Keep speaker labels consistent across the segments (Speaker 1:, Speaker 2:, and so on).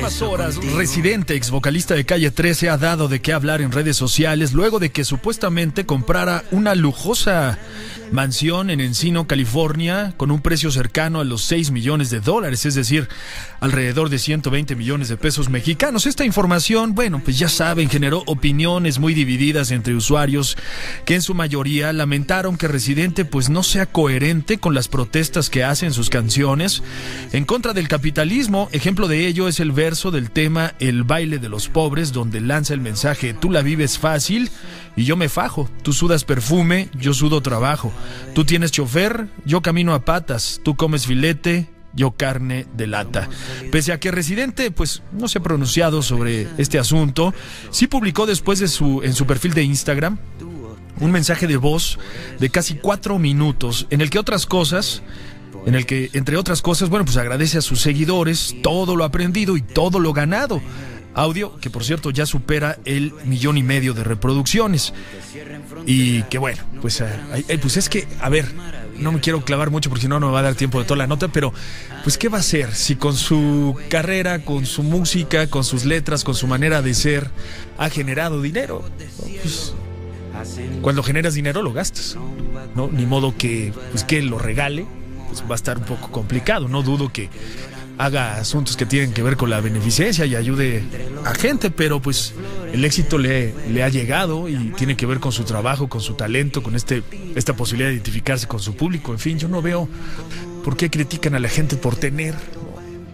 Speaker 1: últimas horas, Residente, ex vocalista de Calle 13, ha dado de qué hablar en redes sociales luego de que supuestamente comprara una lujosa mansión en Encino, California, con un precio cercano a los 6 millones de dólares, es decir, alrededor de 120 millones de pesos mexicanos. Esta información, bueno, pues ya saben, generó opiniones muy divididas entre usuarios que en su mayoría lamentaron que Residente pues no sea coherente con las protestas que hace en sus canciones en contra del capitalismo. Ejemplo de ello es el del tema El baile de los pobres, donde lanza el mensaje, tú la vives fácil y yo me fajo, tú sudas perfume, yo sudo trabajo. Tú tienes chofer, yo camino a patas, tú comes filete, yo carne de lata. Pese a que Residente pues no se ha pronunciado sobre este asunto, sí publicó después de su en su perfil de Instagram un mensaje de voz de casi cuatro minutos en el que otras cosas en el que, entre otras cosas, bueno, pues agradece a sus seguidores todo lo aprendido y todo lo ganado. Audio que, por cierto, ya supera el millón y medio de reproducciones. Y que bueno, pues, eh, pues es que, a ver, no me quiero clavar mucho porque si no, no me va a dar tiempo de toda la nota, pero pues ¿qué va a hacer si con su carrera, con su música, con sus letras, con su manera de ser, ha generado dinero? Pues, cuando generas dinero lo gastas, ¿no? Ni modo que, pues, que lo regale, pues va a estar un poco complicado. No dudo que haga asuntos que tienen que ver con la beneficencia y ayude a gente, pero pues el éxito le, le, ha llegado y tiene que ver con su trabajo, con su talento, con este, esta posibilidad de identificarse con su público. En fin, yo no veo por qué critican a la gente por tener,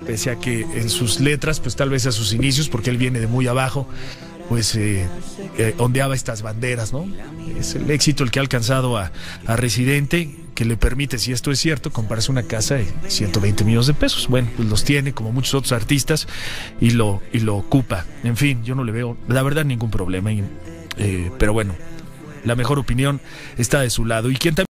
Speaker 1: pese a que en sus letras, pues tal vez a sus inicios, porque él viene de muy abajo, pues eh, eh, ondeaba estas banderas, ¿no? Es el éxito el que ha alcanzado a, a Residente, que le permite, si esto es cierto, comprarse una casa de 120 millones de pesos. Bueno, pues los tiene como muchos otros artistas y lo, y lo ocupa. En fin, yo no le veo, la verdad, ningún problema. Eh, pero bueno, la mejor opinión está de su lado. Y quien también